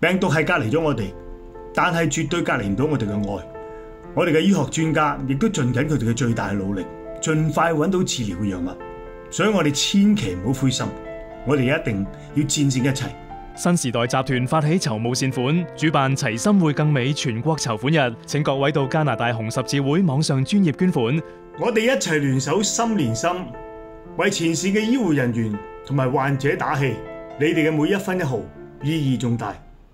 病毒系隔离咗我哋，但系绝对隔离唔到我哋嘅爱。我哋嘅医学专家亦都尽紧佢哋嘅最大努力，尽快揾到治疗嘅药物。所以我哋千祈唔好灰心，我哋一定要战胜一切。新时代集团发起筹募善款，主办齐心会更美全国筹款日，请各位到加拿大红十字会网上专业捐款。我哋一齐联手心连心，为前线嘅医护人员同埋患者打气。你哋嘅每一分一毫意义重大。